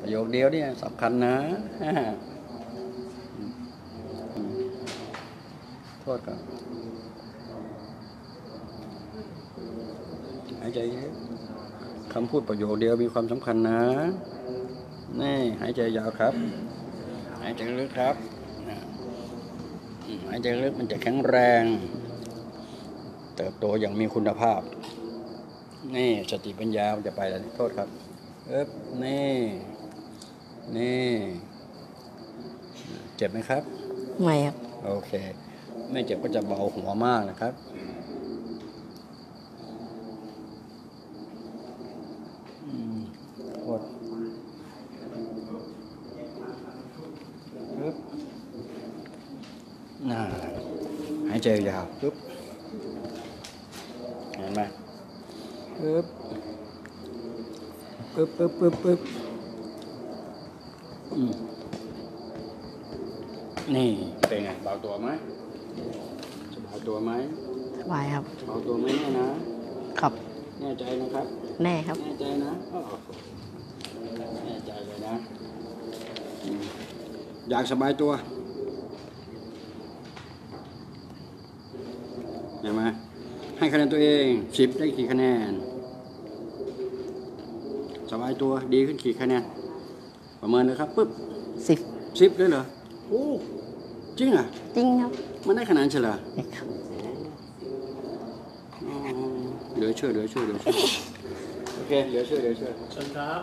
ประโยคเดียวเนี่ยสำคัญนะโทษก่อนหายใจคำพูดประโยคเดียวมีความสำคัญนะนี่หายใจยาวครับ หายใจลึกครับหายใจลึกมันจะแข็งแรง เติบโตอย่างมีคุณภาพ นี่สติปัญญาจะไปแล้วโทษครับ เอ๊บนี่ นี่ เจ็บไหมครับ ไม่ครับ โอเค ไม่เจ็บก็จะเบาหัวมากนะครับอืมโทษปึ๊บน่าหายใจยาวปึ๊บ เห็นไหมปึ๊บ ปึ๊บปึ๊บปึ๊บปึ๊บอืมนี่เป็นไงเบาตัวไหมจะเบาตัวไหมสบายครับเบาตัวไหมเนี่ยนะ ครับ แน่ใจนะครับ แน่ครับ แน่ใจนะอ้อแน่ใจเลยนะอืมอยากสบายตัวเห็นไหมให้คะแนนตัวเองสิบได้กี่คะแนน สบายตัวดีขึ้นกี่คะแนนประเมินเลยครับปุ๊บสิบสิบเลยเหรอโอ้จริงอะจริงครับมันได้คะแนนเฉลยครับอ๋อเหลือเชื่อเหลือเชื่อเหลือเชื่อโอเคเหลือเชื่อเหลือเชื่อเชิญครับ